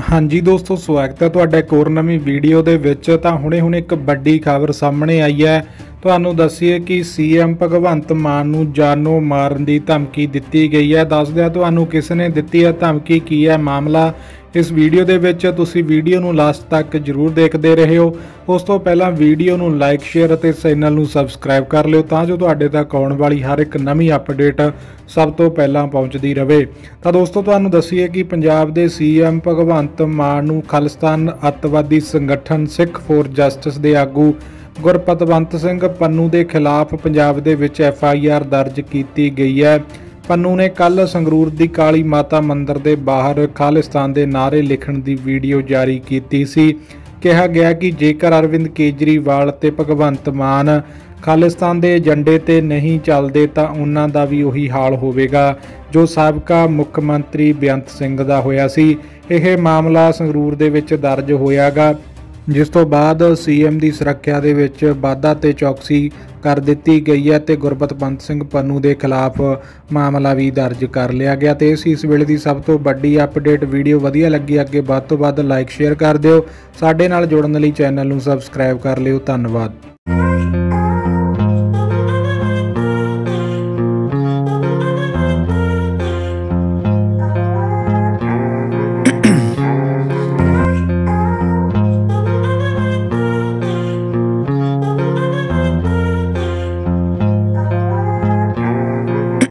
ਹਾਂਜੀ ਦੋਸਤੋ, ਸਵਾਗਤ ਹੈ ਤੁਹਾਡਾ ਇੱਕ ਹੋਰ ਨਵੀਂ ਵੀਡੀਓ ਦੇ ਵਿੱਚ। ਤਾਂ ਹੁਣੇ-ਹੁਣੇ ਇੱਕ ਵੱਡੀ ਖਬਰ ਸਾਹਮਣੇ ਆਈ ਹੈ। ਤੁਹਾਨੂੰ ਦੱਸੀਏ ਕਿ ਸੀਐਮ ਭਗਵੰਤ ਮਾਨ ਨੂੰ ਜਾਨੋਂ ਮਾਰਨ ਦੀ ਧਮਕੀ ਦਿੱਤੀ ਗਈ ਹੈ। ਦੱਸ ਦਿਆਂ ਤੁਹਾਨੂੰ ਕਿਸ ਨੇ ਦਿੱਤੀ ਹੈ, ਧਮਕੀ ਕੀ ਹੈ, ਮਾਮਲਾ ਇਸ ਵੀਡੀਓ ਦੇ ਵਿੱਚ ਤੁਸੀਂ ਵੀਡੀਓ ਨੂੰ ਲਾਸਟ ਤੱਕ ਜਰੂਰ ਦੇਖਦੇ ਰਹਿਓ ਉਸ ਤੋਂ ਪਹਿਲਾਂ ਵੀਡੀਓ ਨੂੰ ਲਾਈਕ, ਸ਼ੇਅਰ ਅਤੇ ਚੈਨਲ ਨੂੰ ਸਬਸਕ੍ਰਾਈਬ ਕਰ ਲਿਓ ਤਾਂ ਜੋ ਤੁਹਾਡੇ ਤੱਕ ਆਉਣ ਵਾਲੀ ਹਰ ਇੱਕ ਨਵੀਂ ਅਪਡੇਟ ਸਭ ਤੋਂ ਪਹਿਲਾਂ ਪਹੁੰਚਦੀ ਰਹੇ ਤਾਂ ਦੋਸਤੋ, ਤੁਹਾਨੂੰ ਦੱਸੀਏ ਕਿ ਪੰਜਾਬ ਦੇ ਸੀਐਮ ਭਗਵੰਤ ਮਾਨ ਨੂੰ ਖਾਲਿਸਤਾਨ ਅੱਤਵਾਦੀ ਸੰਗਠਨ ਸਿੱਖ ਫੋਰ ਜਸਟਿਸ ਦੇ ਆਗੂ ਗੁਰਪਤਵੰਤ ਸਿੰਘ ਪੰਨੂ ਦੇ ਖਿਲਾਫ ਪੰਜਾਬ ਦੇ ਵਿੱਚ ਐਫ ਆਈ ਆਰ ਦਰਜ ਕੀਤੀ ਗਈ ਹੈ। ਪੰਨੂ ਨੇ ਕੱਲ ਸੰਗਰੂਰ ਦੀ ਕਾਲੀ ਮਾਤਾ ਮੰਦਿਰ ਦੇ ਬਾਹਰ ਖਾਲਿਸਤਾਨ ਦੇ ਨਾਰੇ ਲਿਖਣ ਦੀ ਵੀਡੀਓ ਜਾਰੀ ਕੀਤੀ ਸੀ। ਕਿਹਾ ਗਿਆ ਕਿ ਜੇਕਰ ਅਰਵਿੰਦ ਕੇਜਰੀਵਾਲ ਤੇ ਭਗਵੰਤ ਮਾਨ ਖਾਲਿਸਤਾਨ ਦੇ ਏਜੰਡੇ ਤੇ ਨਹੀਂ ਚੱਲਦੇ ਤਾਂ ਉਹਨਾਂ ਦਾ ਵੀ ਉਹੀ ਹਾਲ ਹੋਵੇਗਾ, ਜੋ ਸਾਬਕਾ ਮੁੱਖ ਮੰਤਰੀ ਬੇਅੰਤ ਸਿੰਘ ਦਾ ਹੋਇਆ ਸੀ। ਇਹ ਮਾਮਲਾ ਸੰਗਰੂਰ ਦੇ ਵਿੱਚ ਦਰਜ ਹੋਇਆਗਾ। ਜਿਸ ਤੋਂ ਬਾਅਦ ਸੀਐਮ ਦੀ ਸੁਰੱਖਿਆ ਦੇ ਵਿੱਚ ਵਾਧਾ ਤੇ ਚੌਕਸੀ ਕਰ ਦਿੱਤੀ ਗਈ ਹੈ ਤੇ ਗੁਰਬਤਪੰਤ ਸਿੰਘ ਪੰਨੂ ਦੇ ਖਿਲਾਫ ਮਾਮਲਾ ਵੀ ਦਰਜ ਕਰ ਲਿਆ ਗਿਆ ਤੇ ਇਸ ਇਸ ਵੇਲੇ ਦੀ ਸਭ ਤੋਂ ਵੱਡੀ ਅਪਡੇਟ ਵੀਡੀਓ ਵਧੀਆ ਲੱਗੀ ਅੱਗੇ ਵੱਧ ਤੋਂ ਵੱਧ ਲਾਈਕ, ਸ਼ੇਅਰ ਕਰ ਦਿਓ। ਸਾਡੇ ਨਾਲ ਜੁੜਨ ਲਈ ਚੈਨਲ ਨੂੰ ਸਬਸਕ੍ਰਾਈਬ ਕਰ ਲਿਓ। ਧੰਨਵਾਦ।